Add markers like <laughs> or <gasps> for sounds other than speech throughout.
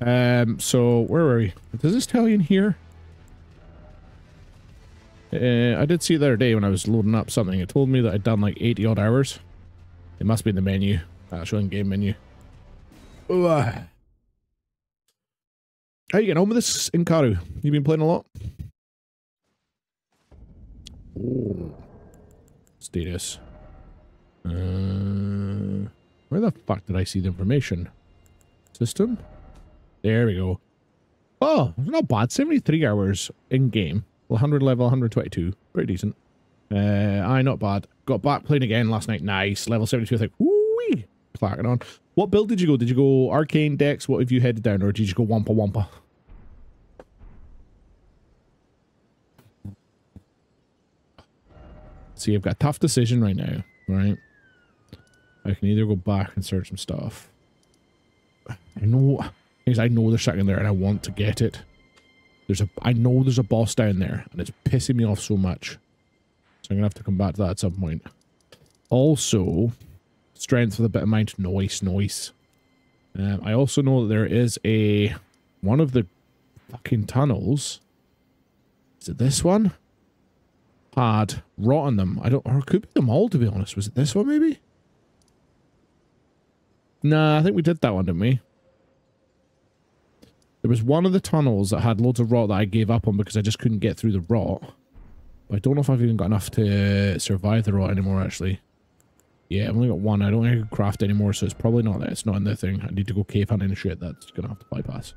Um, so where were we? Does this tell you in here? Uh, I did see the other day when I was loading up something. It told me that I'd done like 80 odd hours. It must be in the menu, actual in-game menu. Ah. <sighs> How you getting on with this, Inkaru? You been playing a lot? Oh. This. Uh, where the fuck did I see the information? System? There we go. Oh, not bad. 73 hours in-game. 100 level, 122. Pretty decent. Uh, aye, not bad. Got back playing again last night. Nice. Level 72. I think, woo-wee. Clacking on. What build did you go? Did you go Arcane Dex? What have you headed down? Or did you go Wampa Wampa? See, I've got a tough decision right now, right? I can either go back and search some stuff. I know, because I know there's something there and I want to get it. There's a, I know there's a boss down there and it's pissing me off so much. So I'm going to have to come back to that at some point. Also, strength with a bit of mind, noise, noise. Um, I also know that there is a, one of the fucking tunnels. Is it this one? Had rot in them. I don't, or it could be them all to be honest. Was it this one maybe? Nah, I think we did that one, didn't we? There was one of the tunnels that had loads of rot that I gave up on because I just couldn't get through the rot. But I don't know if I've even got enough to survive the rot anymore, actually. Yeah, I've only got one. I don't think I can craft anymore, so it's probably not that. It's not in the thing. I need to go cave hunting and shit. That's going to have to bypass.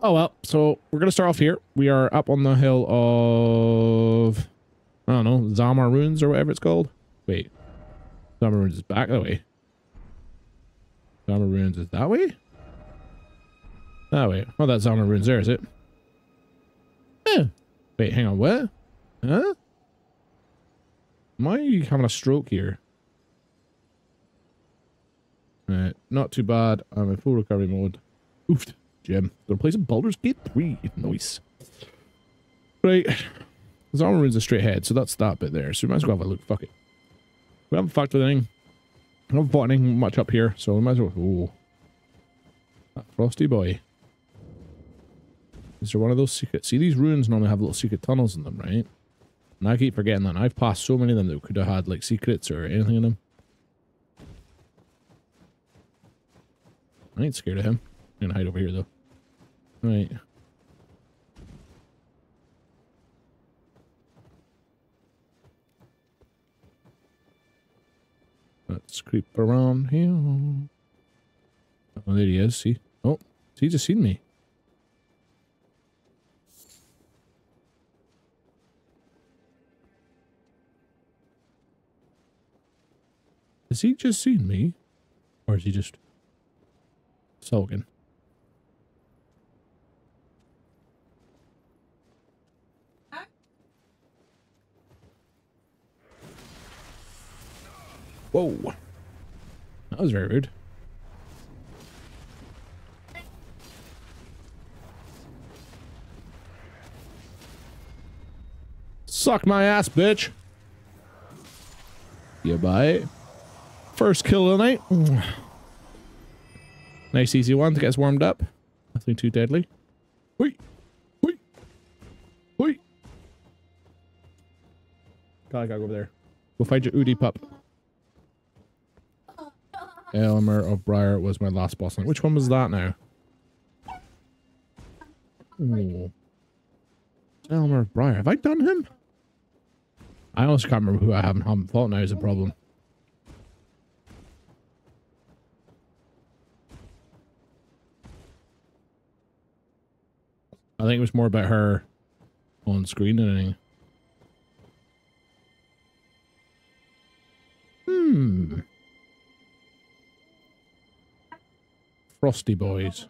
Oh, well. So, we're going to start off here. We are up on the hill of... I don't know. Zamar Ruins or whatever it's called. Wait. Zamar Ruins is back that way. Zamar Ruins is that way? Ah, that way. Well, that Zamar Ruins there, is it? Yeah. Wait, hang on. What? Huh? Am I having a stroke here? Right. Not too bad. I'm in full recovery mode. Oofed. Gem. Gonna play some Baldur's Gate 3. Nice. Right. Zamar Ruins a straight ahead, so that's that bit there. So we might as well have a look. Fuck it. We haven't fucked with anything. I haven't bought anything much up here, so we might as well... Ooh. That frosty boy. Is there one of those secret... See, these ruins normally have little secret tunnels in them, right? And I keep forgetting that. I've passed so many of them that could have had, like, secrets or anything in them. I ain't scared of him. I'm gonna hide over here, though. Right. Let's creep around here. Oh, there he is. See? Oh, he just seen me. Has he just seen me? Or is he just sulking? Whoa. That was very rude. Suck my ass, bitch. Bite. First kill of the night. Mm. Nice easy one to get us warmed up. Nothing too deadly. Wait. Wait. Wait. Gotta go over there. Go find your Udi pup. Elemer of Briar was my last boss. Which one was that now? Ooh. Elemer of Briar. Have I done him? I honestly can't remember who I haven't, haven't fought now is a problem. I think it was more about her on screen than anything. Hmm. Frosty boys.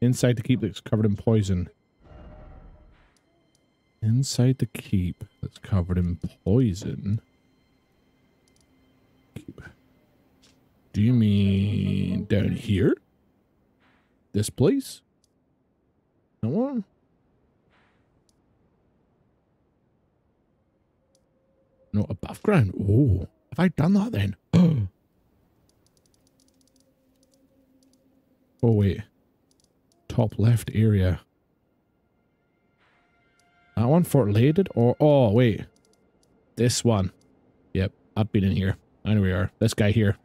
Inside the keep that's covered in poison. Inside the keep that's covered in poison. Keep. Do you mean down here? This place? That one? No, above ground. Oh, have I done that then? <gasps> Oh. Oh, wait. Top left area. That one formulated or oh wait. This one. Yep, I've been in here. I know we are. This guy here.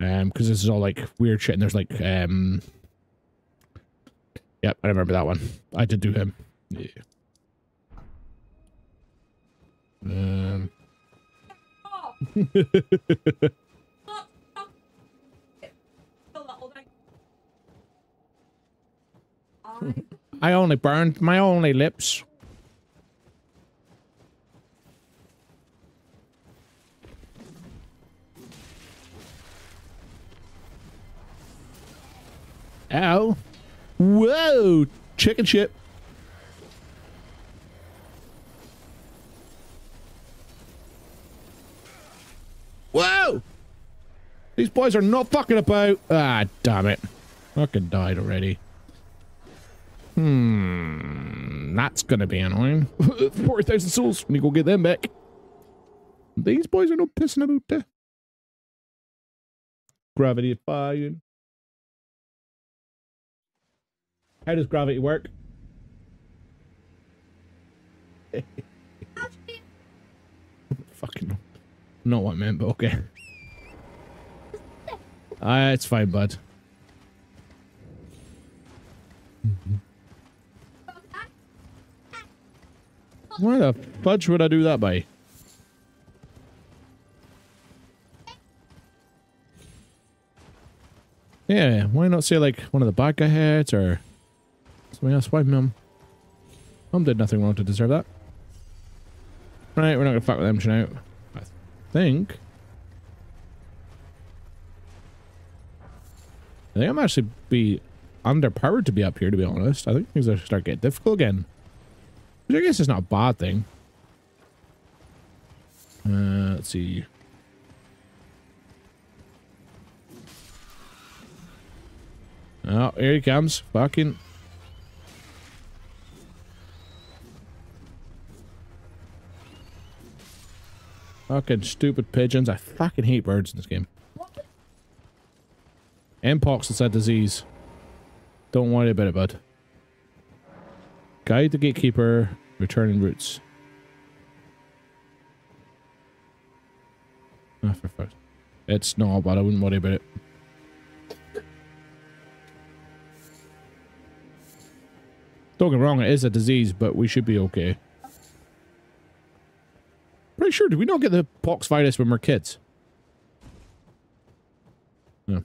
Um, because this is all like weird shit and there's like um Yep, I remember that one. I did do him. Yeah. Um <laughs> <laughs> I only burned my only lips. Ow. Whoa! Chicken shit. Whoa! These boys are not fucking about. Ah, damn it. Fucking died already. Hmm, that's gonna be annoying. <laughs> 4,000 souls. Let me go get them back. These boys are no pissing about there. Gravity fire. How does gravity work? <laughs> Fucking not what I meant, but okay. Uh, it's fine, bud. Why the fudge would I do that by? Yeah, why not say like one of the bad guy heads or something else? Why mum? Mum did nothing wrong to deserve that. Right, we're not gonna fuck with them tonight. I think. I think I'm actually be underpowered to be up here, to be honest. I think things are start getting difficult again. Which I guess is not a bad thing. Uh, let's see. Oh, here he comes. Fucking. Fucking stupid pigeons. I fucking hate birds in this game. Mpox is a disease. Don't worry about it, bud. Guide the gatekeeper, returning routes. Ah, for fuck. It's not, but I wouldn't worry about it. Don't get wrong, it is a disease, but we should be okay. Pretty sure, did we not get the pox virus when we are kids? No.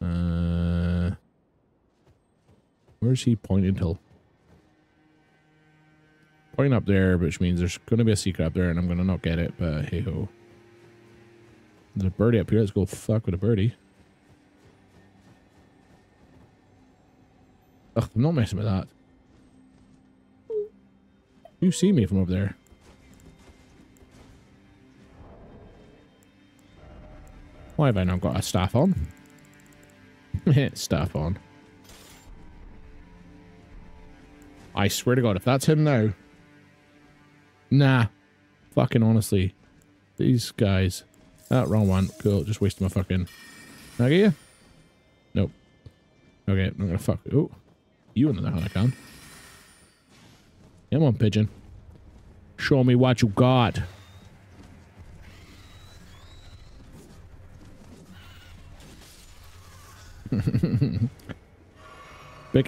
Uh, where's he pointing to? Pointing up there, which means there's going to be a secret up there, and I'm going to not get it, but hey ho. There's a birdie up here. Let's go fuck with a birdie. Ugh, I'm not messing with that. You see me from over there. Why have I not got a staff on? <laughs> staff on. I swear to God, if that's him now. Nah. Fucking honestly. These guys. Ah, wrong one. Cool. Just wasting my fucking... Can I get you? Nope. Okay, I'm gonna fuck... Oh. You in the hell I can. Come on, pigeon. Show me what you got. <laughs> Big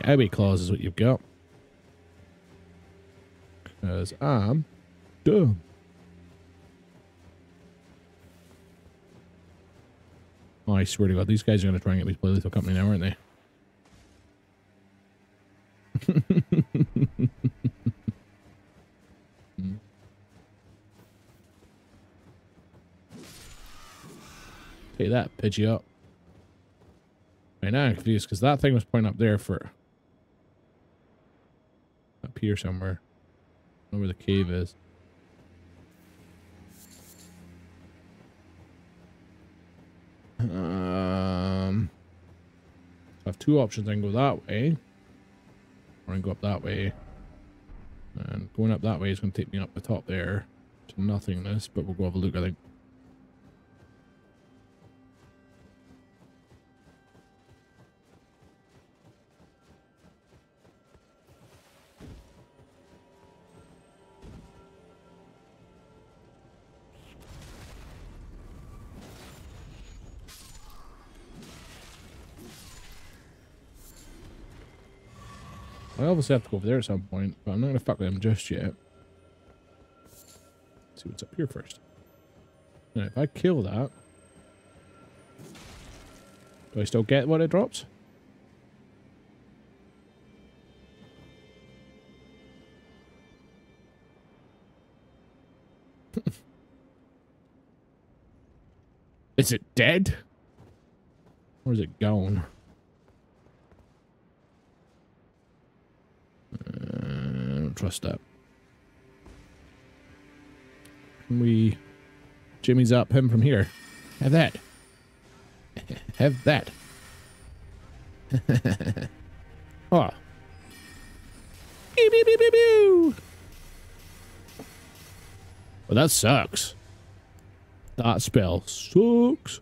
Owie claws is what you've got. Because I'm dumb. Oh, I swear to God, these guys are going to try and get me to play Lethal Company now, aren't they? <laughs> Take that, Pidgey up. Right now I'm confused because that thing was pointing up there for up here somewhere. Know where the cave is. Um, I have two options. I can go that way, or I can go up that way. And going up that way is going to take me up the top there to nothingness, but we'll go have a look, I think. Obviously have to go over there at some point, but I'm not going to fuck with them just yet. Let's see what's up here first. Now, if I kill that, do I still get what it drops? <laughs> is it dead? Is it gone? Uh, I don't trust that. Can we Jimmy's up him from here? Have that. <laughs> Have that. oh. Beep, beep, beep, beep, beep. Well, that sucks. That spell sucks.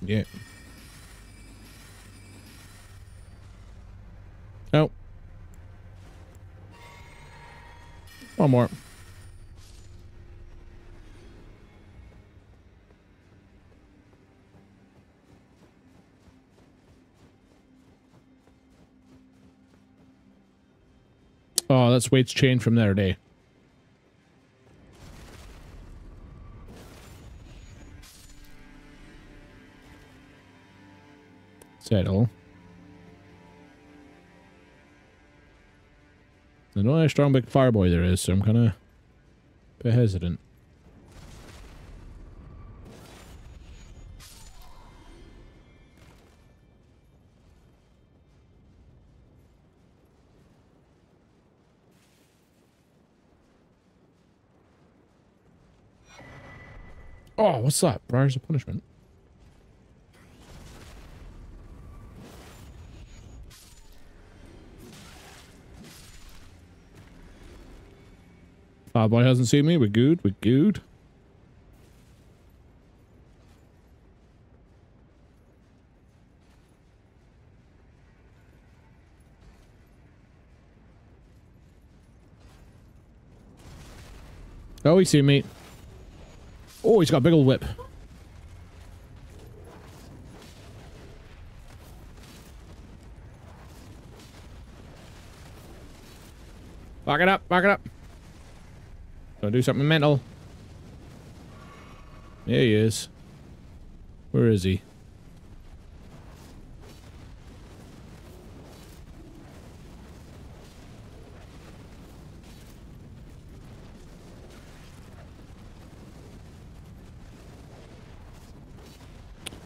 Yeah. One more. Oh, that's weights changed from the other day. Settle. I know how strong big fireboy there is, so I'm kind of a bit hesitant. Oh, what's that? Briars of Punishment. Fireboy hasn't seen me. We're good. We're good. Oh, he's seen me. Oh, he's got a big old whip. Back it up, back it up. Don't do something mental. There he is. Where is he?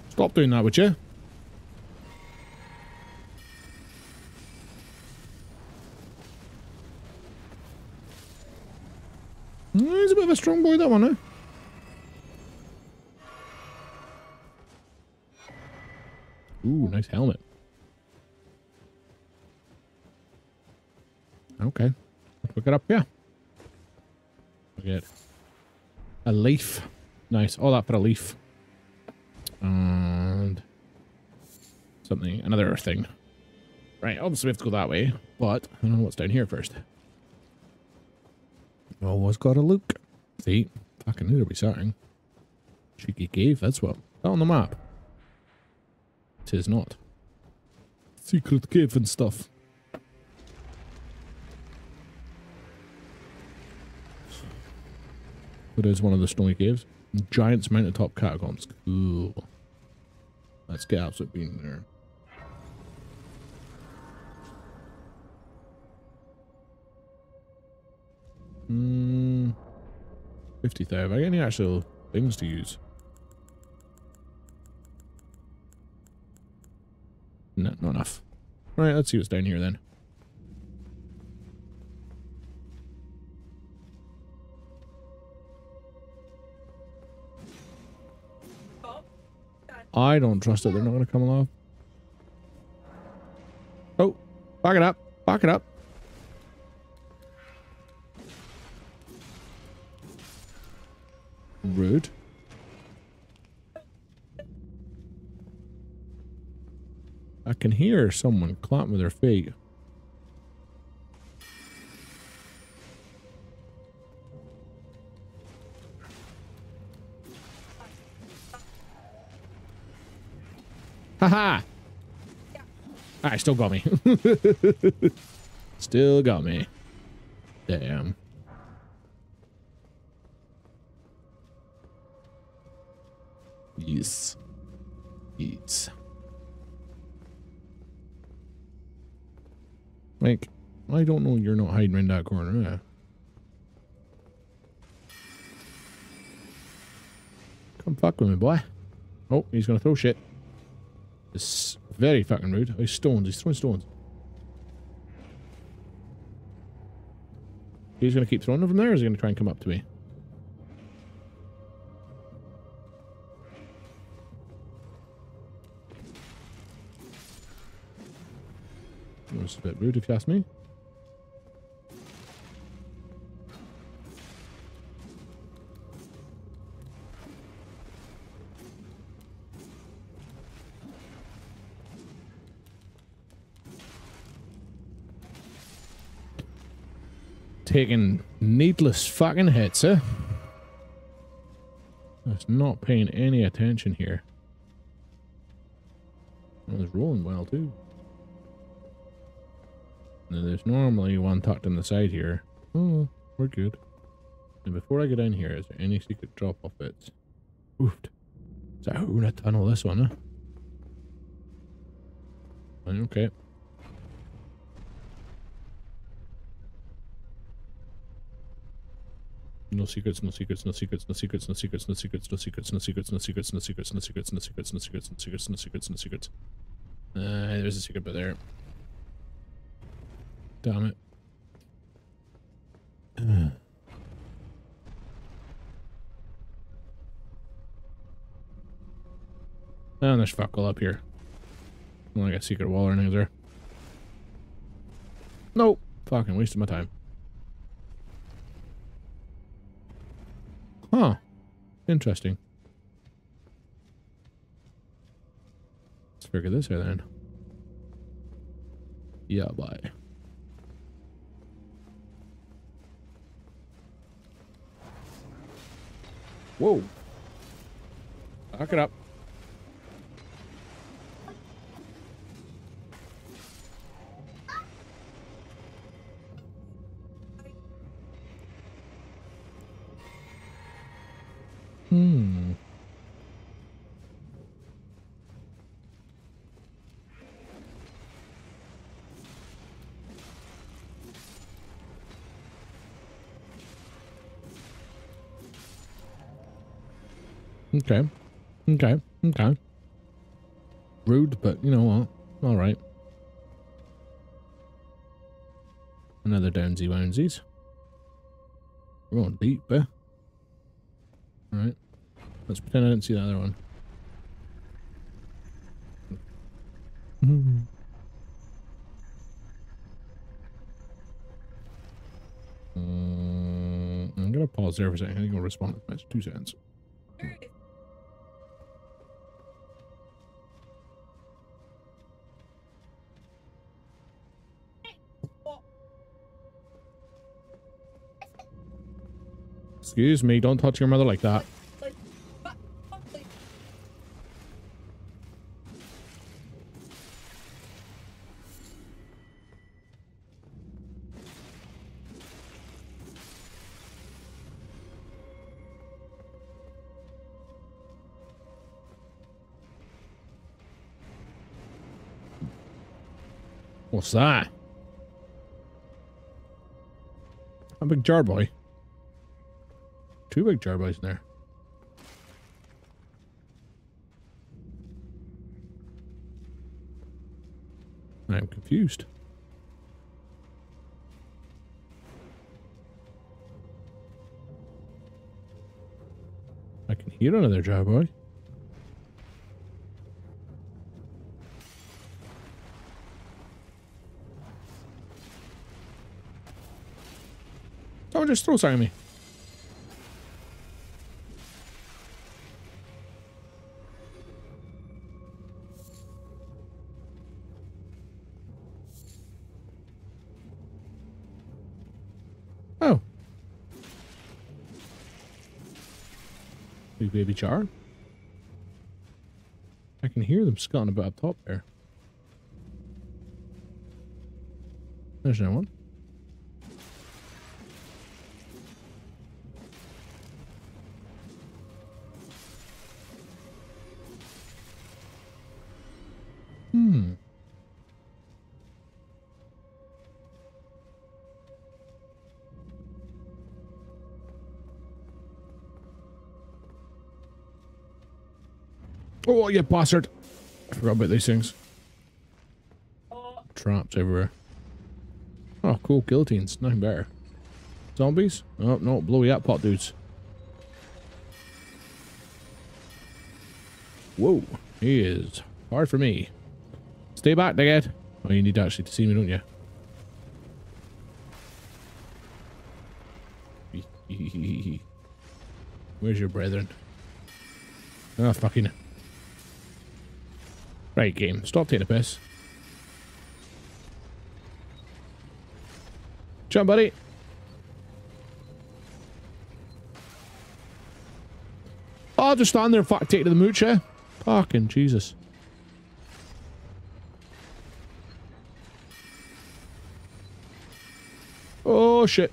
Stop doing that, would you? Strong boy, that one, eh? Ooh, nice helmet. Okay. Pick it up, yeah. Look a leaf. Nice. All that for a leaf. And something, another thing. Right, obviously we have to go that way, but I don't know what's down here first. Always got a look. See, fucking knew there'd be something. Cheeky cave, that's what. on the map. Tis not. Secret cave and stuff. It is one of the snowy caves. Giants mountaintop catacombs. Cool. Let's get absolute being there. Hmm. 50,000. Have I got any actual things to use? No, not enough. Alright, let's see what's down here then. I don't trust it. They're not going to come along. Oh, back it up. Back it up. Rude. I can hear someone clapping with their feet. Haha! I still got me. <laughs> still got me. Damn. Yes. Yes. Like, I don't know you're not hiding in that corner, yeah. Come fuck with me, boy. Oh, he's gonna throw shit. It's very fucking rude. Oh, he's stones. He's throwing stones. He's gonna keep throwing them from there, or is he gonna try and come up to me? That's a bit rude if you ask me. Taking needless fucking hits, eh? That's not paying any attention here. I was rolling well too. Now, there's normally one tucked in the side here. Oh, we're good. And before I get in here, is there any secret drop-off bits? Oofed. Is that Una tunnel, this one, huh? Okay. No secrets, no secrets, no secrets, no secrets, no secrets, no secrets, no secrets, no secrets, no secrets, no secrets, no secrets, no secrets, no secrets, no secrets, no secrets, no secrets. Uh, there's a secret bit there. Damn it. And <clears throat> oh, there's fuck all up here. Like a secret wall or anything there. Nope. Fucking wasted my time. Huh. Interesting. Let's figure this out then. Yeah, bye. Whoa. Back it up. Okay. Okay. Okay. Rude, but you know what? All right. Another downsy wounsies. We're going deep, eh? Alright. Let's pretend I didn't see the other one. Mm, I'm gonna pause there for a second. I'm gonna respond to my two seconds. Excuse me, don't touch your mother like that. What's that? A big jar boy. Two big jar boys in there. I'm confused. I can hear another jar boy. Someone just throw something at me. Baby jar. I can hear them scuttling about up top there. There's no one. Oh, you bastard. I forgot about these things. Traps everywhere. Oh, cool. Guillotines. Nothing better. Zombies? Oh, no. Blowy up pot dudes. Whoa. He is hard for me. Stay back, dickhead. Oh, you need to actually to see me, don't you? <laughs> Where's your brethren? Ah, oh, fucking... Right, game. Stop taking a piss. Jump, buddy. Oh, just stand there and fuck take to the mooch, eh? Fucking Jesus. Oh, shit.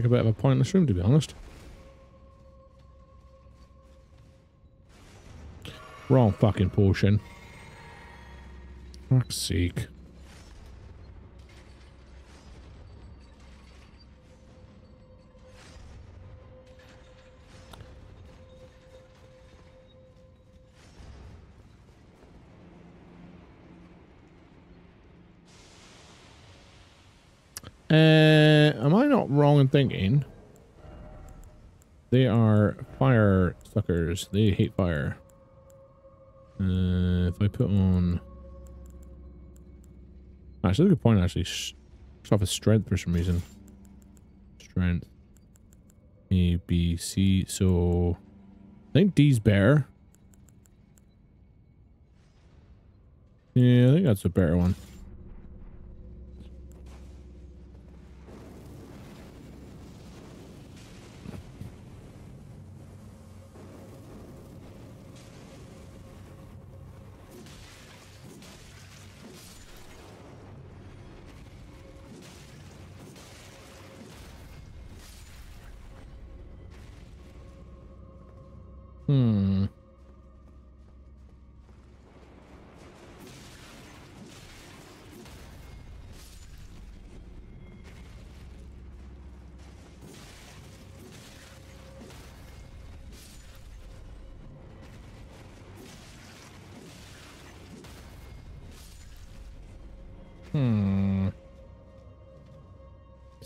like a bit of a pointless room, to be honest. Wrong fucking portion. Fuck's sake. Thinking they are fire suckers? They hate fire. Uh, if I put on... Actually, that's a good point, actually. Start off with strength for some reason. Strength. A, B, C. So, I think D's bear. Yeah, I think that's a better one.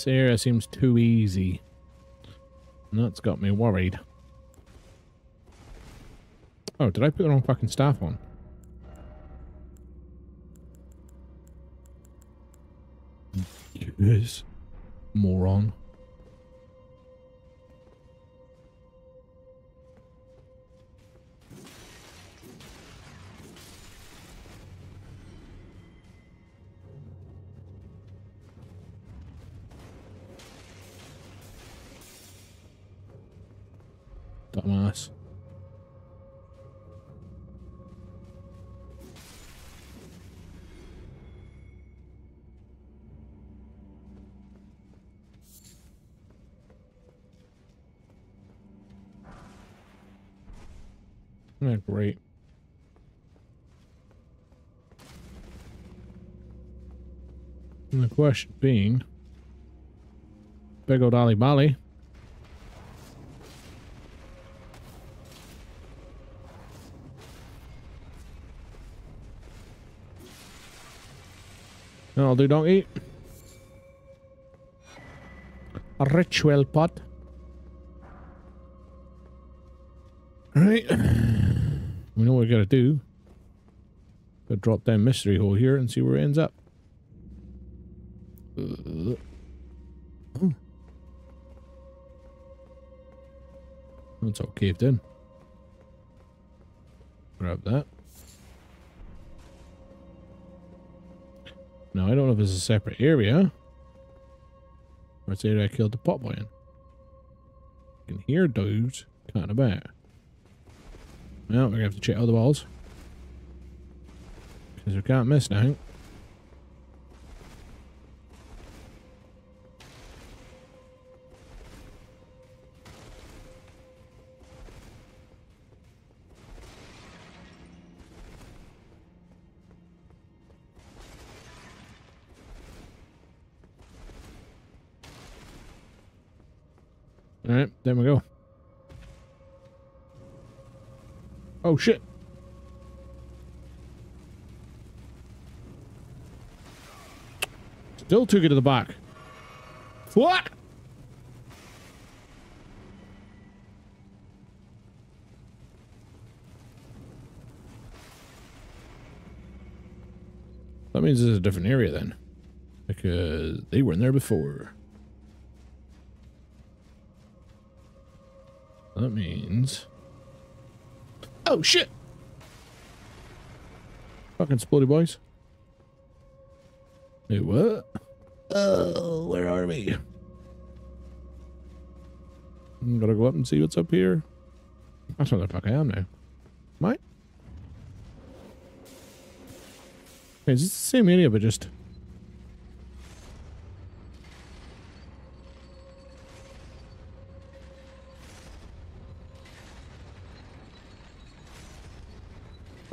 This area seems too easy. And that's got me worried. Oh, did I put the wrong fucking staff on? Yes. Moron. Question being, big old Ali Bali. I'll do donkey. A ritual pot. Right. <clears throat> We know what we gotta do. Gotta drop down mystery hole here and see where it ends up. It's all caved in. Grab that. Now, I don't know if it's a separate area. Or it's area I killed the pot boy in. I can hear dudes cutting about. Well, we're going to have to check out the walls. Because we can't miss now. There we go. Oh shit. Still took it to the back. What? That means it's a different area then. Because they weren't there before. That means... Oh, shit! Fucking sporty boys. Wait, what? Oh, where are we? I'm gonna go up and see what's up here. That's where the fuck I am now. Okay, is this the same area, but just...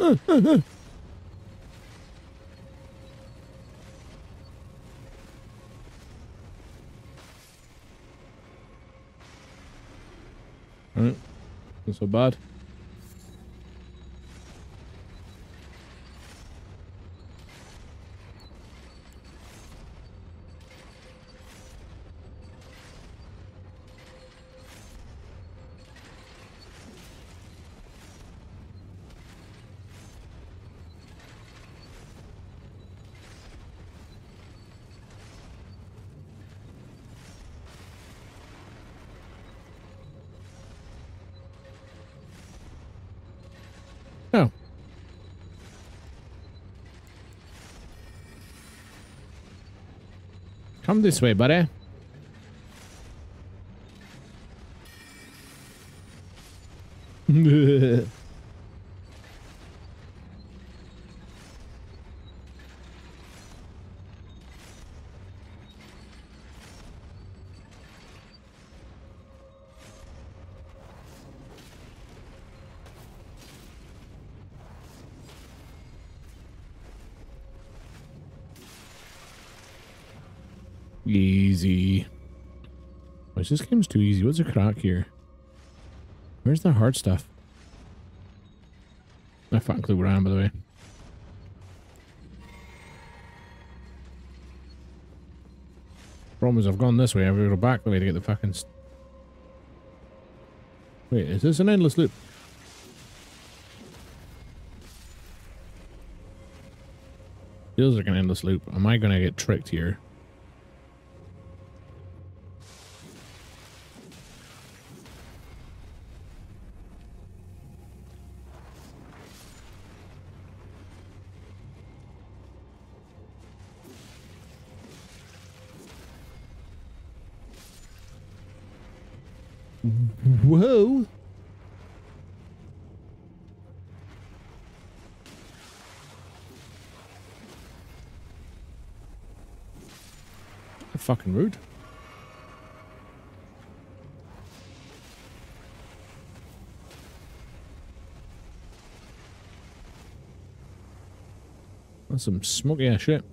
Alright. Not so bad. Come this way, buddy. Easy. Why this game's too easy? What's a crack here? Where's the hard stuff? I fucking clue where I am, by the way. Problem is I've gone this way, I've got to go back the way to get the fucking... Wait, is this an endless loop? Feels like an endless loop. Am I going to get tricked here? Whoa. Fucking rude. That's some smoky ass shit.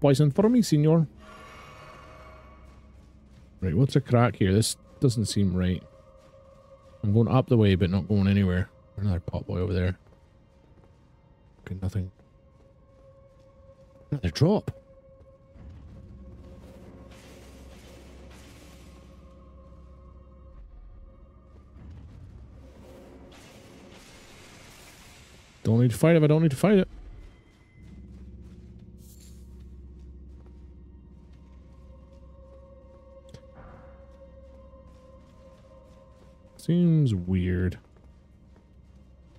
Poison for me, senor. Right, what's a crack here? This doesn't seem right. I'm going up the way, but not going anywhere. Another pot boy over there. Okay, nothing. Another drop. Don't need to fight it. I don't need to fight it. Seems weird.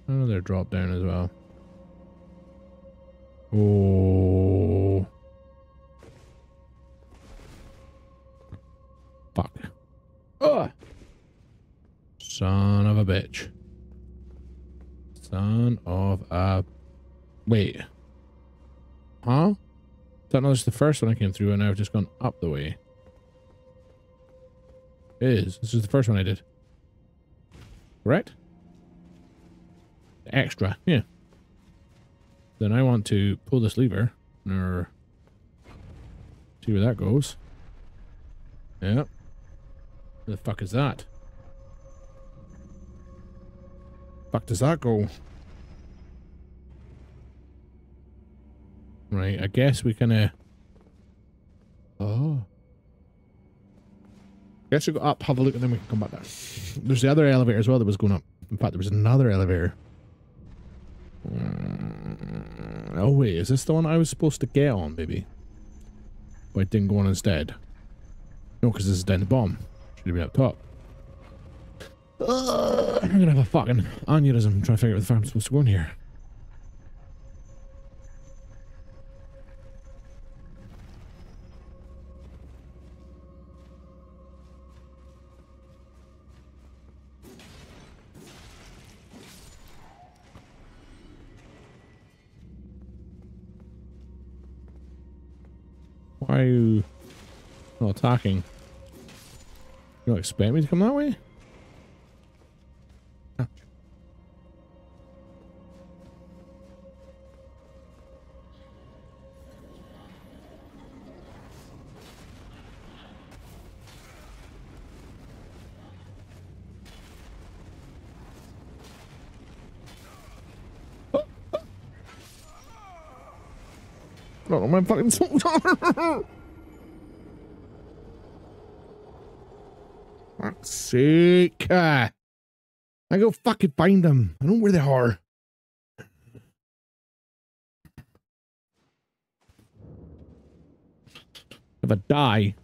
Another drop down as well. Oh. Fuck. Ugh. Son of a bitch. Son of a... Wait. Huh? That was the first one I came through and I've just gone up the way. It is. This is the first one I did. Correct? Extra. Yeah. Then I want to pull this lever. Or see where that goes. Yep. Where the fuck is that? Fuck does that go? Right, I guess we can uh Oh. We go up, have a look, and then we can come back down. There's the other elevator as well that was going up. In fact, there was another elevator. Mm, oh wait, is this the one I was supposed to get on, maybe? But I didn't go on instead. No, because this is down the bomb. Should have been up top. <clears throat> I'm gonna have a fucking aneurysm trying to figure out the fuck I'm supposed to go in here. Not attacking? You expect me to come that way? Ah. I don't know my fucking <laughs> smoke Fuck's sake. Uh, I go fucking find them. I don't know where they are. If I die,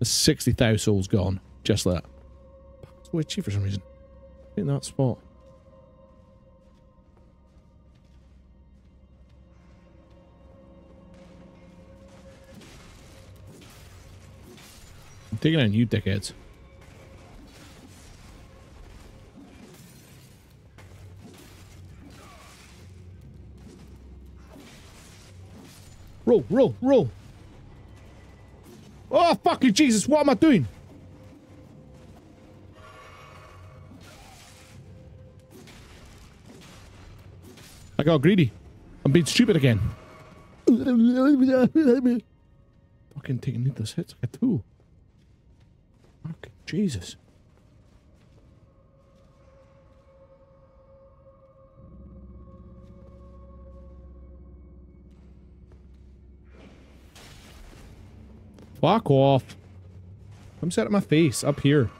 the 60,000 souls gone. Just like that. It's cheap for some reason. In that spot. I'm taking on you dickheads. Roll, roll, roll. Oh, fucking Jesus, what am I doing? I got greedy. I'm being stupid again. Fucking taking needless hits like a tool. Fucking Jesus. Fuck off. Come sit at my face up here.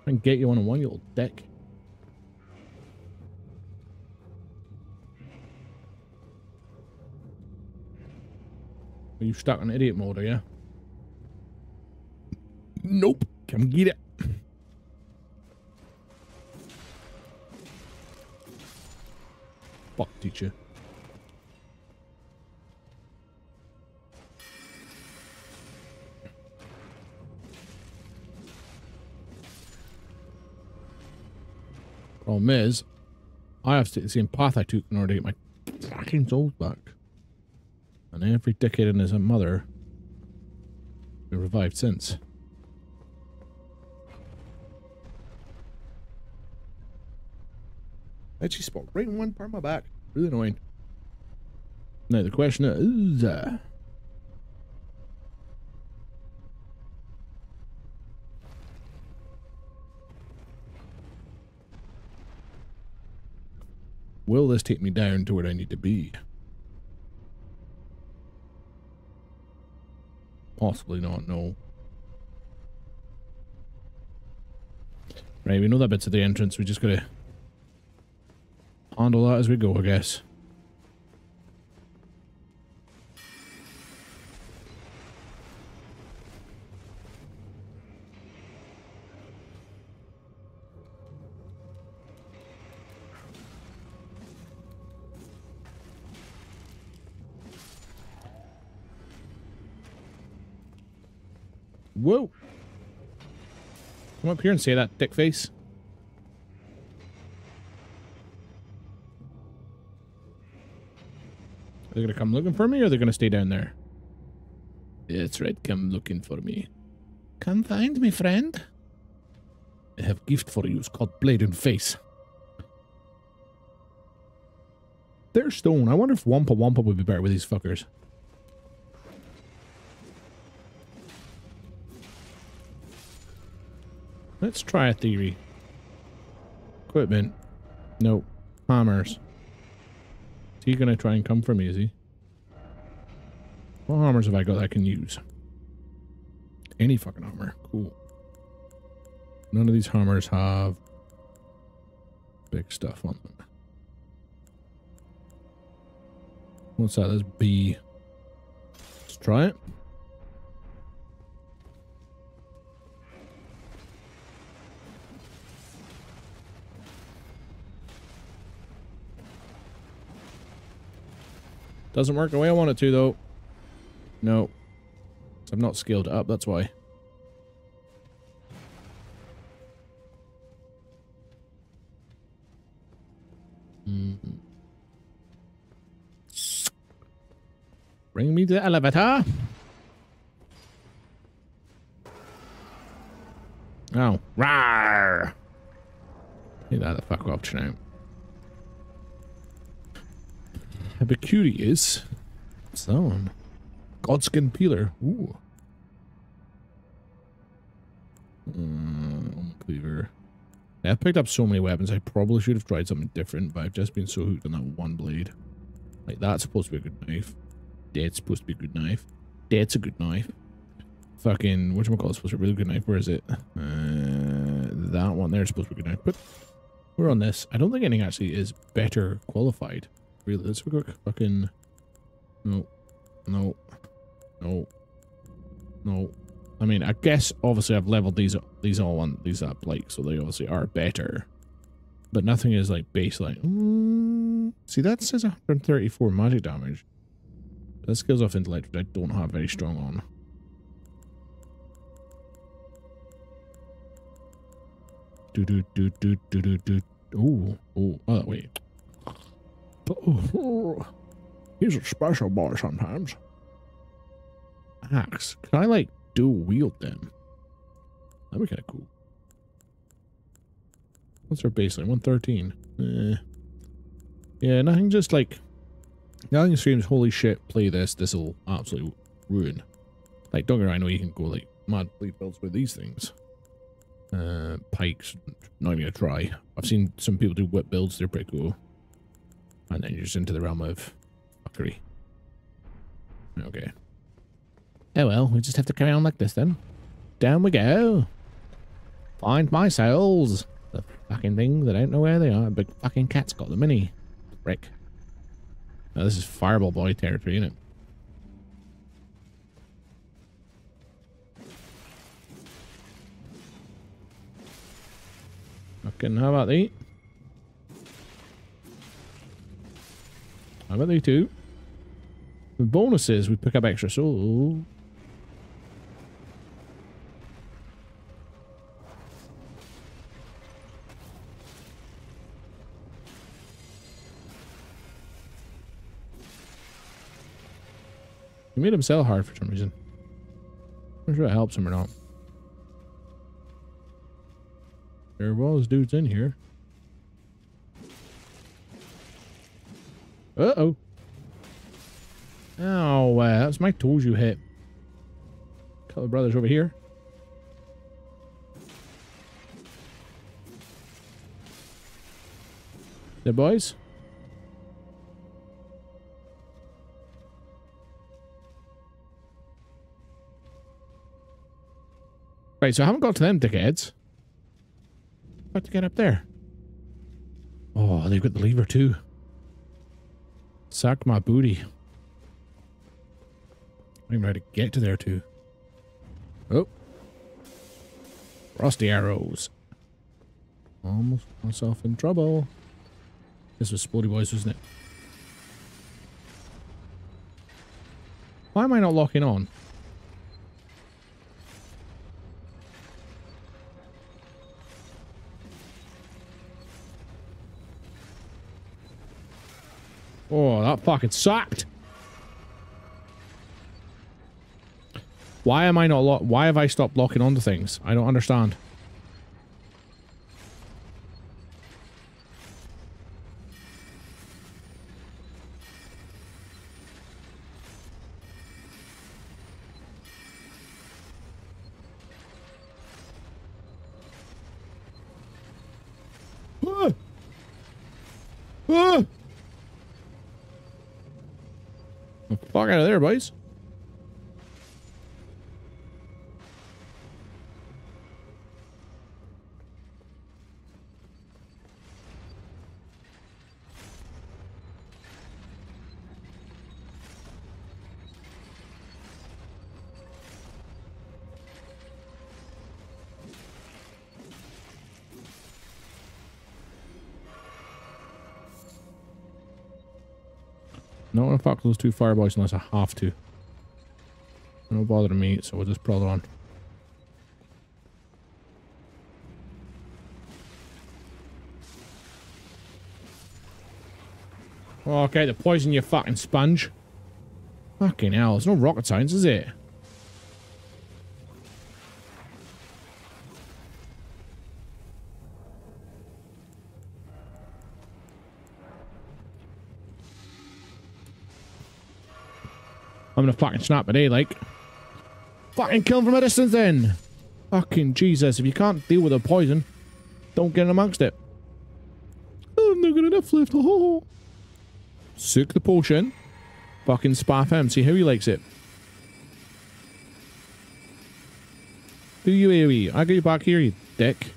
I can get you one on one, you little dick. Are you stuck in idiot mode, are you? Nope. Come get it. Fuck, teacher. Problem is, I have to take the same path I took in order to get my fucking souls back. And every dickhead and his mother been revived since. Actually spot right in one part of my back. Really annoying. Now the question is... Uh, Will this take me down to where I need to be? Possibly not, no. Right, we know that bit's at the entrance. We just gotta handle that as we go, I guess. Whoa! Come up here and say that, dick face. Are they gonna come looking for me or are they gonna stay down there? That's right, come looking for me. Come find me, friend. I have gift for you, it's called Blade and Face. They're stone. I wonder if Wampa Wampa would be better with these fuckers. Let's try a theory. Equipment. Nope. Hammers. Is he gonna try and come for me, is he? What hammers have I got that I can use? Any fucking hammer. Cool. None of these hammers have big stuff on them. What's that? That's B. Let's try it. Doesn't work the way I want it to, though. No. I'm not scaled up, that's why. Mm -hmm. Bring me the elevator. Oh. Rawr! Get that the fuck up tonight. Epicurious. One? Godskin Peeler. Ooh. Um, cleaver. I've picked up so many weapons. I probably should have tried something different, but I've just been so hooked on that one blade. Like, that's supposed to be a good knife. Dead's supposed to be a good knife. Dead's a good knife. Fucking, whatchamacallit supposed to be a really good knife. Where is it? Uh, that one there is supposed to be a good knife. But we're on this. I don't think anything actually is better qualified. Really, let's look fucking... No. No. No. No. I mean, I guess obviously I've leveled these these all on these up like so they obviously are better, but nothing is like baseline. Mm, see, that says 134 magic damage. That skills off intellect, which I don't have very strong on. Do do do do do do do. Oh oh oh wait. He's a special boy sometimes. Axe. Can I, like, dual wield them? That'd be kind of cool. What's our baseline? 113. Eh. Yeah, nothing just, like... Nothing screams, holy shit, play this. This will absolutely ruin. Like, don't get me I know you can go, like, mad bleed builds with these things. Uh, pikes, not even gonna try. I've seen some people do whip builds, they're pretty cool. And then you're just into the realm of fuckery. Okay. Oh well, we just have to carry on like this then. Down we go. Find my souls. The fucking things, I don't know where they are. Big fucking cat's got them, mini Brick. Now this is Fireball Boy territory, isn't it? Fucking, how about the How about they two? The bonuses, we pick up extra soul. He made him sell hard for some reason. I'm sure it helps him or not. There was dudes in here. Uh-oh. Oh, uh, that's my tools you hit. Couple of brothers over here. The boys? Right, so I haven't got to them dickheads. Got to get up there. Oh, they've got the lever too. Suck my booty. I don't even know how to get to there too. Oh. Rusty arrows. Almost myself in trouble. This was Sporty Boys, wasn't it? Why am I not locking on? Oh, that fucking sucked. Why am I not? Why have I stopped locking onto things? I don't understand. Not gonna fuck those two fireboys unless I have to. No bother me, so we'll just prod on. Okay, the poison you fucking sponge. Fucking hell, it's no rocket science, is it? I'm gonna fucking snap it, eh, like. Fucking kill him from a distance then! Fucking Jesus, if you can't deal with the poison, don't get in amongst it. I'm not got enough left, oh. Soak the potion. Fucking spaff him, see how he likes it. Do you AoE? I got you back here, you dick.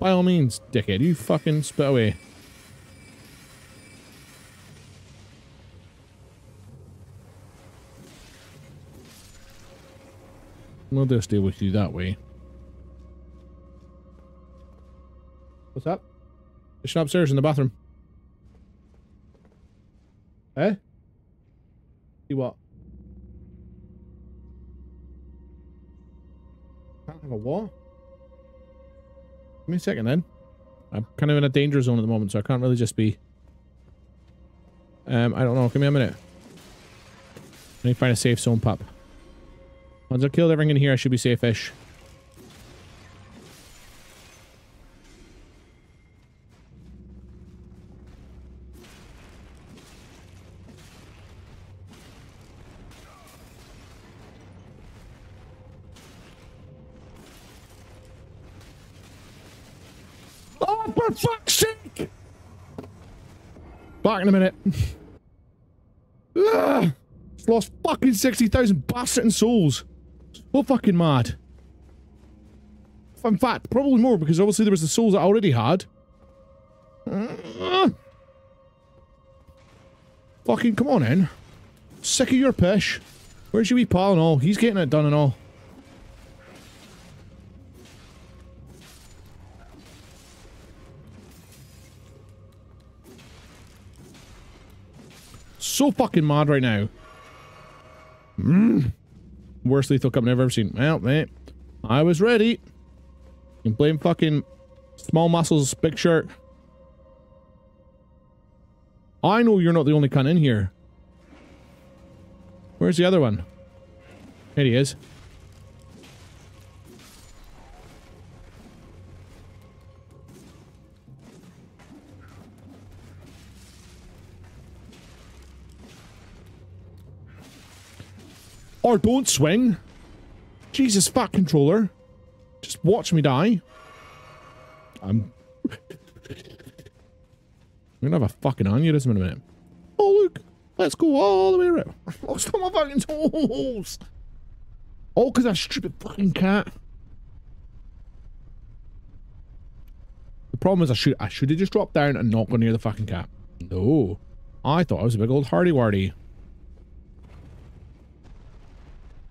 By all means, dickhead, you fucking spit away. We'll just deal with you that way. What's up? Fishing upstairs in the bathroom. Eh? See what? Can't have a what? Give me a second then. I'm kind of in a danger zone at the moment, so I can't really just be... Um, I don't know. Give me a minute. I need to find a safe zone, pup. Once I've killed everything in here, I should be safe-ish. Back in a minute. Ugh. Just lost fucking 60,000 bastard and souls. So fucking mad. In fact, probably more because obviously there was the souls I already had. Ugh. Fucking come on in. Sick of your pish. Where's your wee pal and all? He's getting it done and all. So fucking mad right now. Mm. Worst lethal cup I've ever seen. Well, mate, I was ready. You can blame fucking small muscles, big shirt. I know you're not the only cunt in here. Where's the other one? There he is. Or don't swing. Jesus fuck controller. Just watch me die. I'm... I'm <laughs> gonna have a fucking aneurysm in a minute. Oh look! Let's go all the way around. <laughs> Oh, stop my fucking toes! Oh, all because that stupid fucking cat. The problem is I should I should have just dropped down and not gone near the fucking cat. No. I thought I was a big old hardy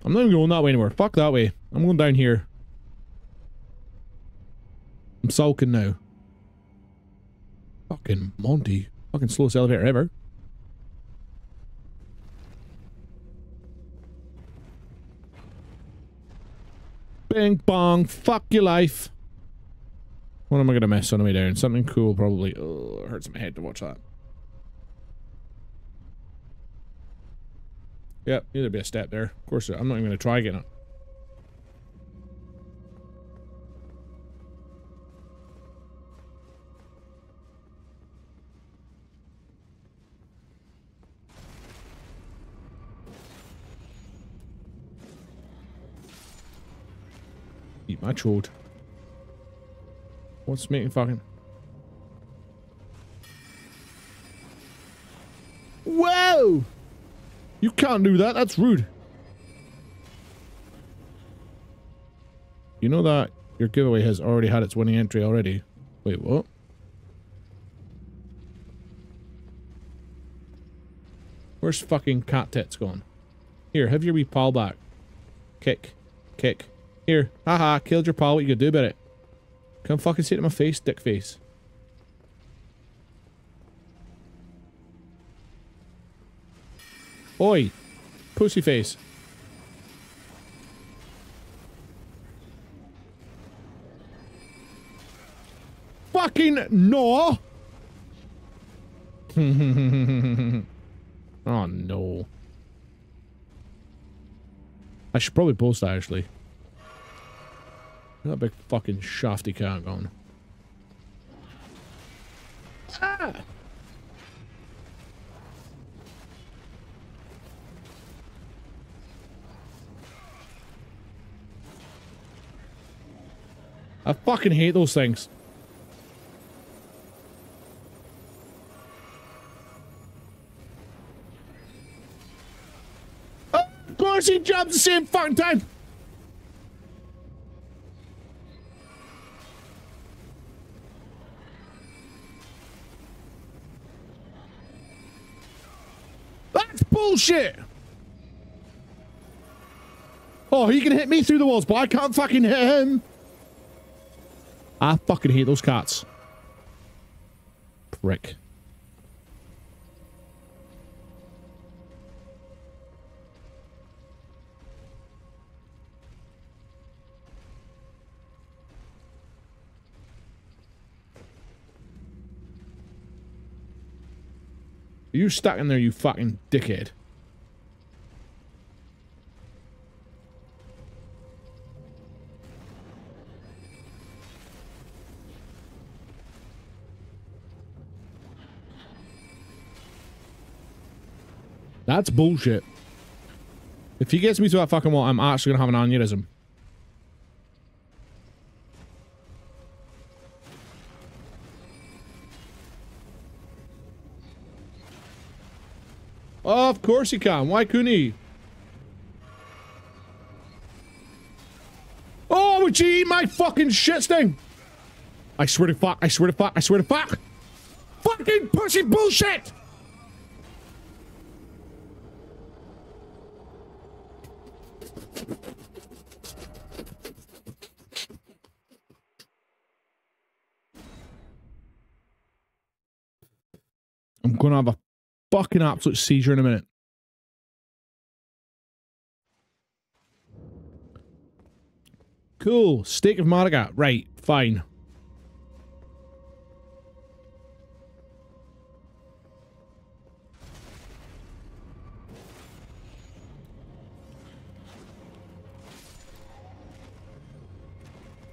I'm not even going that way anymore. Fuck that way. I'm going down here. I'm sulking now. Fucking Monty. Fucking slowest elevator ever. Bing bong. Fuck your life. What am I going to miss on the way down? Something cool, probably. Oh, hurts my head to watch that. Yep, yeah, there'd be a step there. Of course, I'm not even going to try getting it. Eat my chode. What's making fucking... Whoa! You can't do that. That's rude. You know that your giveaway has already had its winning entry already. Wait, what? Where's fucking cat tits gone? Here, have your wee pal back. Kick. Kick. Here. Haha, killed your pal. What you gonna do about it? Come fucking say it to my face, dick face. Oi! Pussy face. Fucking no! <laughs> oh no. I should probably post that actually. That big fucking shafty cat gone. Ah! I fucking hate those things. Oh, of course he jumped the same fucking time. That's bullshit. Oh, he can hit me through the walls, but I can't fucking hit him. I fucking hate those cats. Prick. You stuck in there, you fucking dickhead? That's bullshit. If he gets me to that fucking wall, I'm actually gonna have an aneurysm. Oh, of course he can. Why couldn't he? Oh, would you eat my fucking shit sting? I swear to fuck, I swear to fuck, I swear to fuck. Fucking pussy bullshit! I'm gonna have a fucking absolute seizure in a minute. Cool. Stake of Marika. Right. Fine.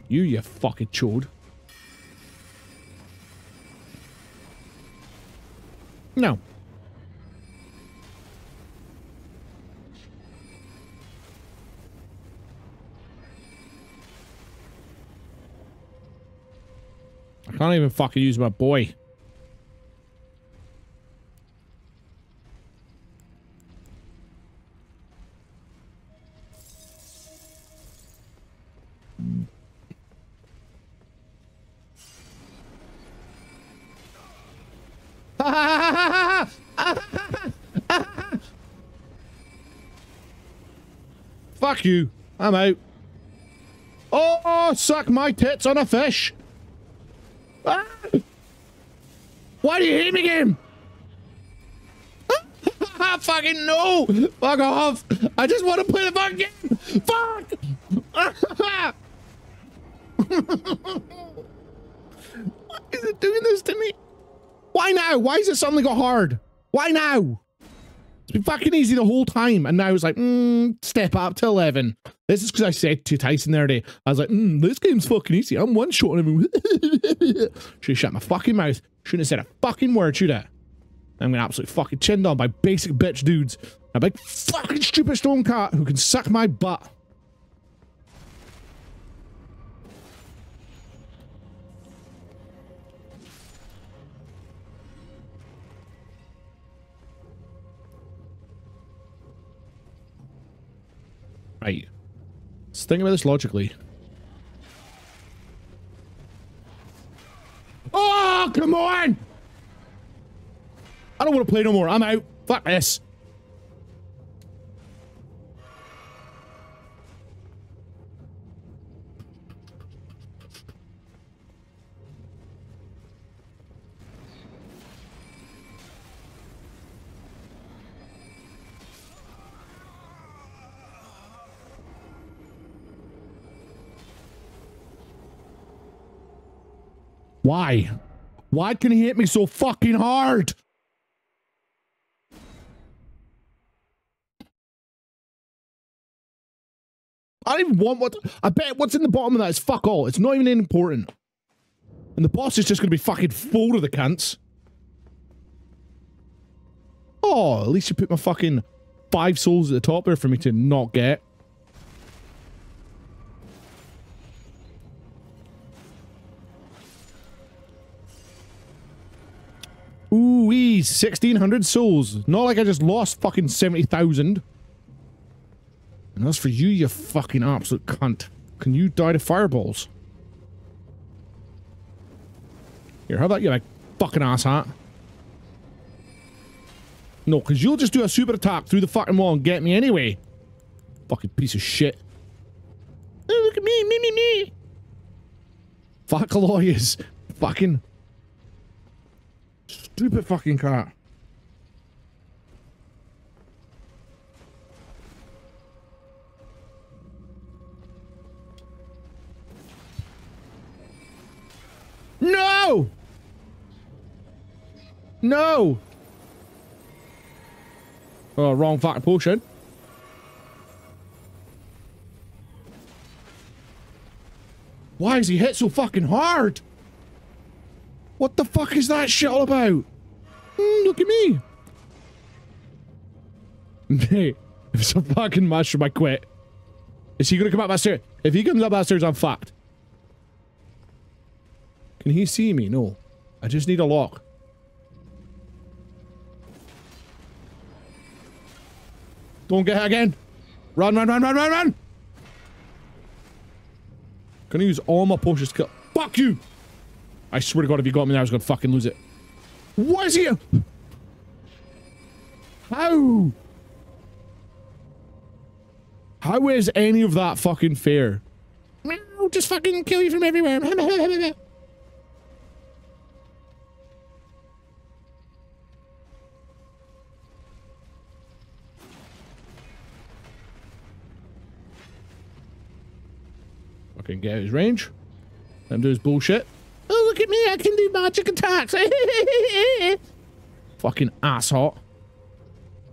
You, you fucking chode. No. I can't even fucking use my boy. You. I'm out. Oh, suck my tits on a fish. Ah! Why do you hate me game? <laughs> fucking no! Fuck off! I just want to play the fucking game! Fuck! <laughs> Why is it doing this to me? Why now? Why is it suddenly got hard? Why now? Been fucking easy the whole time, and now it's like, mm, step up to 11. This is because I said to Tyson the other day, I was like, mm, this game's fucking easy. I'm one shot on him. <laughs> should have shut my fucking mouth. Shouldn't have said a fucking word, should I? I'm gonna absolutely fucking chin down by basic bitch dudes. A big fucking stupid stone cat who can suck my butt. Right. Let's think about this logically. Oh, come on! I don't want to play no more. I'm out. Fuck this. Why? Why can he hit me so fucking hard? I don't even want what I bet what's in the bottom of that is fuck all. It's not even important. And the boss is just gonna be fucking full of the cunts. Oh, at least you put my fucking five souls at the top there for me to not get. Ooh, wee, 1600 souls. Not like I just lost fucking 70,000. And as for you, you fucking absolute cunt. Can you die to fireballs? Here, how about you, like, fucking ass hat? No, because you'll just do a super attack through the fucking wall and get me anyway. Fucking piece of shit. Oh, look at me, me, me, me. Fuck lawyers. Fucking Stupid fucking cat. No! No! Oh, wrong fucking potion. Why is he hit so fucking hard? What the fuck is that shit all about? Mm, look at me. Mate, if it's a fucking mushroom, I quit. Is he gonna come up that stairs? If he comes up that stairs, I'm fucked. Can he see me? No. I just need a lock. Don't get hit again. Run, run, run, run, run, run! Gonna use all my potions to kill- Fuck you! I swear to God, if you got me there, I was gonna fucking lose it. What is he? How? How is any of that fucking fair? Meow, just fucking kill you from everywhere. <laughs> Fucking get out his range. Let him do his bullshit. Oh, look at me, I can do magic attacks. <laughs> Fucking asshole.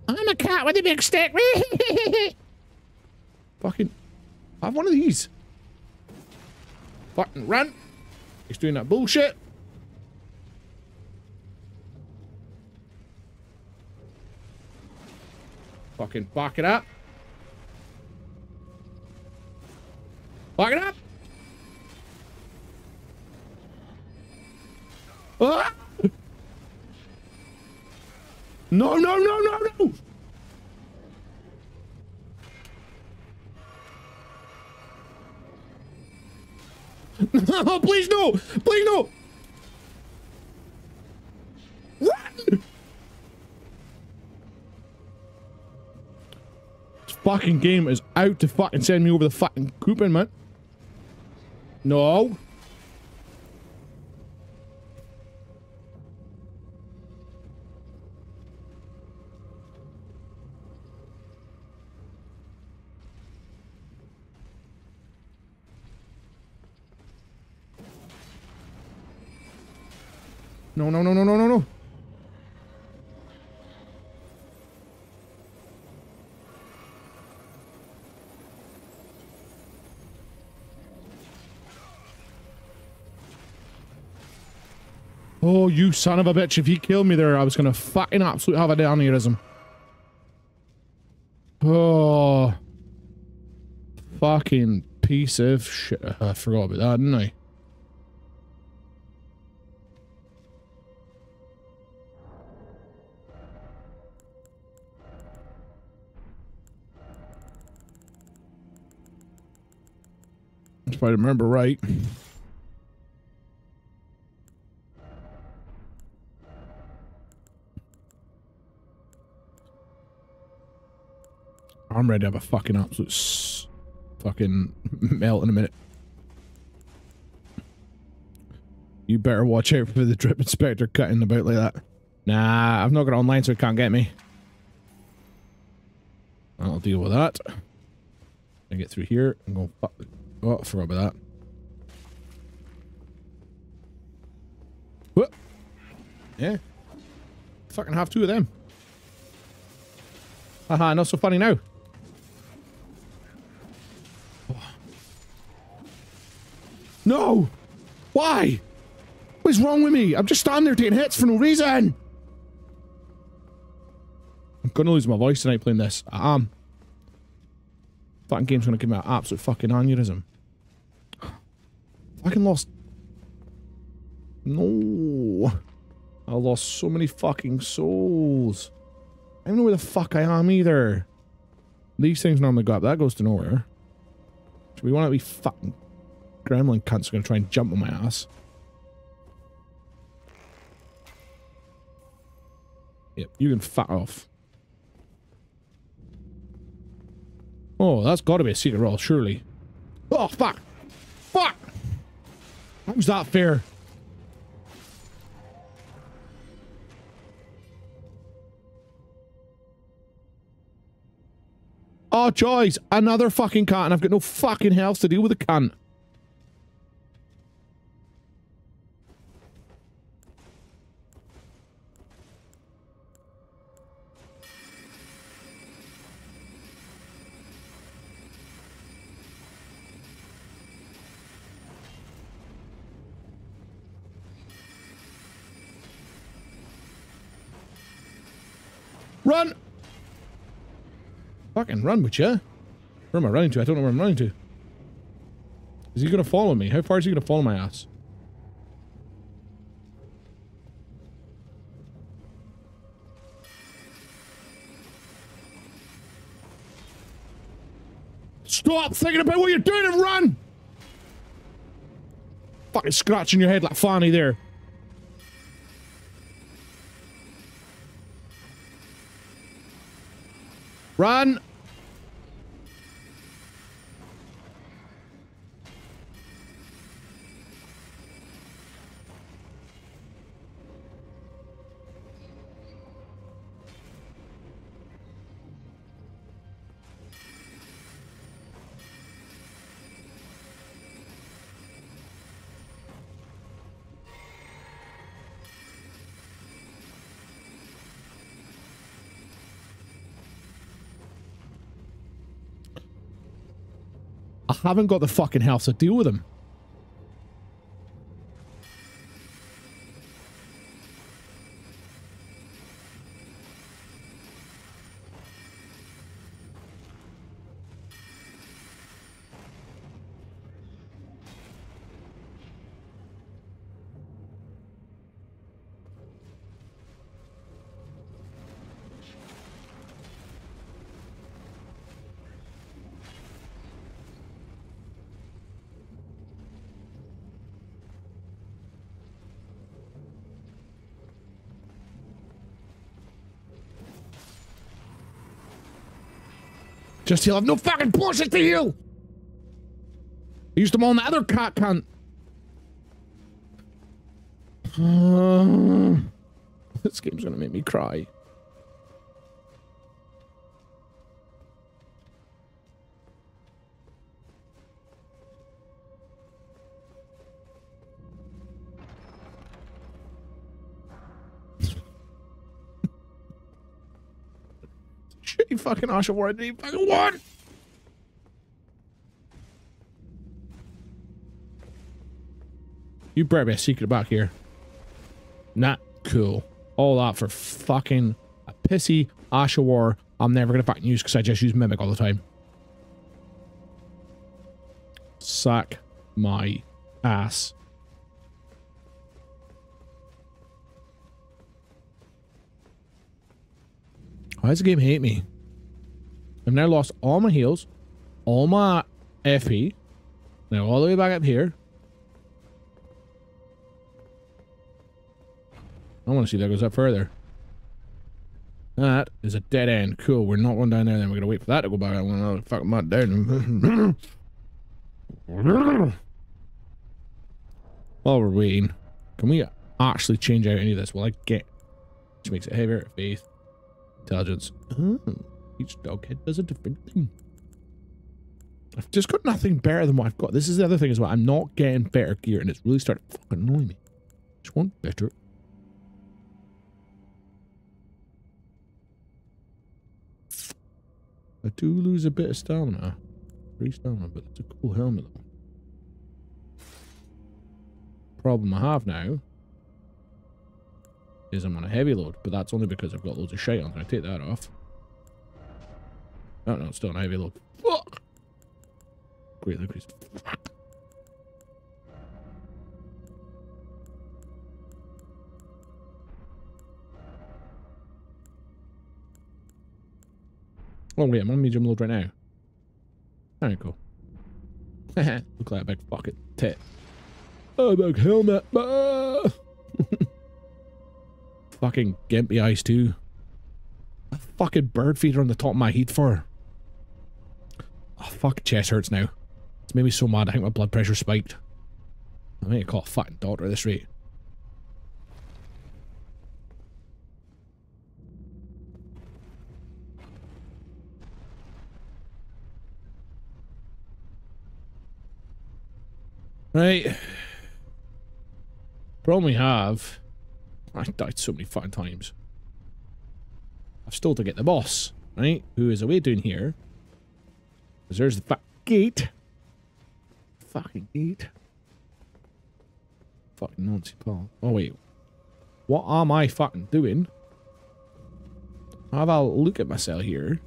I'm a cat with a big stick. <laughs> Fucking have one of these. Fucking run. He's doing that bullshit. Fucking back it up. No, no, no, no, no! No, <laughs> please no! Please no! Run! This fucking game is out to fucking send me over the fucking coupon, man. No. Oh, you son of a bitch. If he killed me there, I was going to fucking absolutely have a aneurysm. Oh. Fucking piece of shit. I forgot about that, didn't I? If I remember right. I'm ready to have a fucking absolute fucking <laughs> melt in a minute. You better watch out for the drip inspector cutting about like that. Nah, I've not got online so it can't get me. I'll deal with that. I get through here and go fuck. Oh, forgot about that. What? Yeah. Fucking have two of them. Haha, not so funny now. No! Why? What's wrong with me? I'm just standing there taking hits for no reason. I'm gonna lose my voice tonight playing this. I am. Fucking game's gonna give me an absolute fucking aneurysm. Fucking lost. No. I lost so many fucking souls. I don't know where the fuck I am either. These things normally go up. That goes to nowhere. We want to be fucking gremlin cunts are going to try and jump on my ass. Yep, you can fat off. Oh, that's got to be a secret roll, surely. Oh, fuck! Fuck! How's that fair? Oh, Joyce, another fucking cat, and I've got no fucking health to deal with a cunt. Run! Fucking run with you. Where am I running to? I don't know where I'm running to. Is he gonna follow me? How far is he gonna follow my ass? Stop thinking about what you're doing and run! Fucking scratching your head like Fanny there. Run! Haven't got the fucking health to deal with them. Just heal. I have no fucking bullshit to heal. I used them on the other cat cunt. Uh, <sighs> this game's gonna make me cry. Fucking Ash of War I didn't even fucking want. You me a secret back here. Not cool. All that for fucking a pissy Ash of War I'm never gonna fucking use because I just use Mimic all the time. Sack my ass. Why does the game hate me? I've now lost all my heals, all my FP. Now all the way back up here. I want to see if that goes up further. That is a dead end. Cool. We're not going down there. Then we're going to wait for that to go back. I'm going to fuck my down. <coughs> While we're waiting, can we actually change out any of this? Will I get... Which makes it heavier. Faith. Intelligence. Oh, each doghead does a different thing. I've just got nothing better than what I've got. This is the other thing as well. I'm not getting better gear and it's really starting to fucking annoy me. Just want better. I do lose a bit of stamina. Three stamina, but it's a cool helmet. Problem I have now is I'm on a heavy load, but that's only because I've got loads of shit on. I take that off? Oh no, it's still on a heavy load. Fuck! Great, look, he's... Oh wait, I'm on medium load right now. Alright, cool. <laughs> Look like a big fucking tit. A big helmet. <laughs> Fucking gimpy eyes too. A fucking bird feeder on the top of my head for. Oh, fuck, chest hurts now. It's made me so mad I think my blood pressure spiked. I may call a fucking doctor at this rate. Right. Problem we have I died so many fucking times. I've still to get the boss, right? Who is away down here. Because there's the gate. Fucking gate. Fucking Nancy Paul. Oh, wait. What am I fucking doing? Have a look at myself here.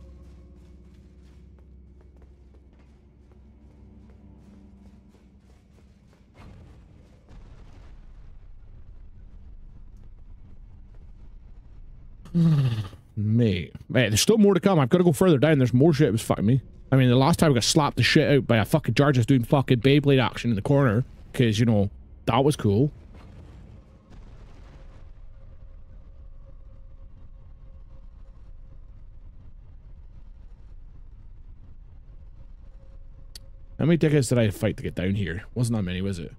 <sighs> <sighs> Mate. Mate, there's still more to come. I've got to go further down. There's more shit was fucking me. I mean, the last time I got slapped the shit out by a fucking Jarvis doing fucking Beyblade action in the corner. Because, you know, that was cool. How many decades did I fight to get down here? Wasn't that many, was it?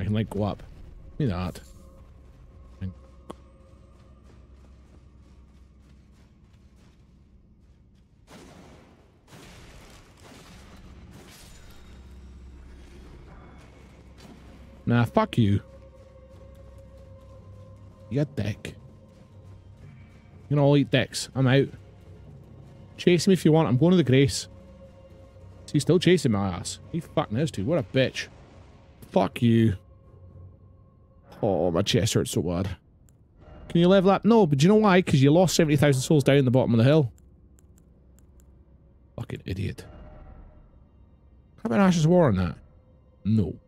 I can, like, go up. Give me that. Nah, fuck you. You deck. You can all eat decks. I'm out. Chase me if you want. I'm going to the Grace. He's still chasing my ass. He fucking is too. What a bitch. Fuck you. Oh, my chest hurts so bad. Can you level up? No, but do you know why? Because you lost 70,000 souls down the bottom of the hill. Fucking idiot. How about Ashes War on that? No.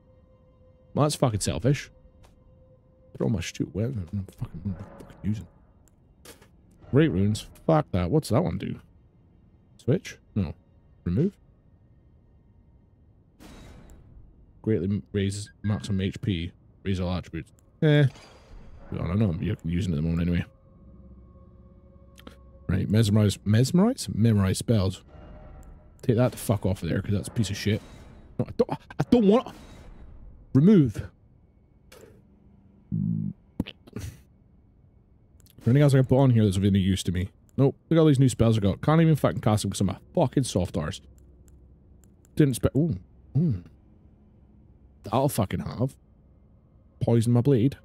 Well, that's fucking selfish. Throw my stupid weapon. I'm fucking, I'm fucking using. Great runes. Fuck that. What's that one do? Switch? No. Remove? Greatly raises maximum HP. Raise all attributes. Eh. I don't know. You're using it at the moment anyway. Right. Mesmerize. Mesmerize? Memorize spells. Take that to fuck off of there because that's a piece of shit. No, I don't, I don't want Remove. Anything else I can put on here that's of any use to me? Nope. Look at all these new spells I got. Can't even fucking cast them because I'm a fucking soft arse. Didn't spell. Ooh. Ooh. That'll fucking have. Poison my blade.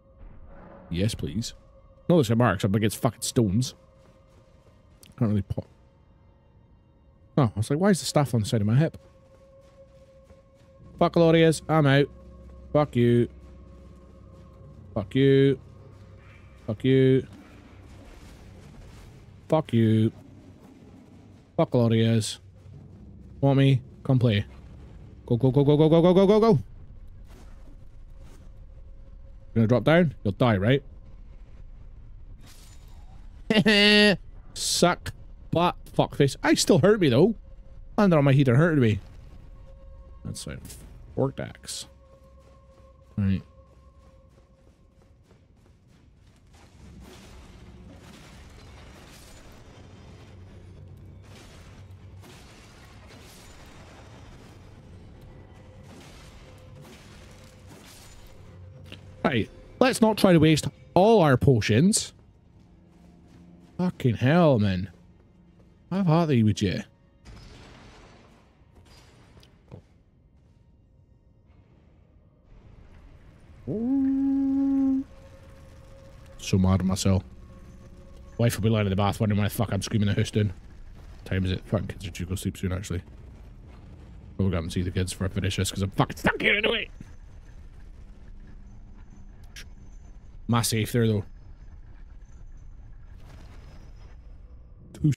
Yes, please. No, this marks up against fucking stones. Can't really pop. Oh, I was like, why is the staff on the side of my hip? Fuck Glorious, I'm out. Fuck you. Fuck you. Fuck you. Fuck you. Fuck Glorious. Want me? Come play. Go, go, go, go, go, go, go, go, go, go. Gonna drop down? You'll die, right? <laughs> Suck. But fuckface. I still hurt me though. Landed on my heater hurted me. That's fine. Forked axe. Right. Right. Let's not try to waste all our potions. Fucking hell, man. How hearty would you? So mad at myself. Wife will be lying in the bath wondering why the fuck I'm screaming at Houston. Time is it? Fucking kids are go sleep soon, actually. We'll go and see the kids for I finish this because I'm fucking stuck here anyway. My safe there, though. Two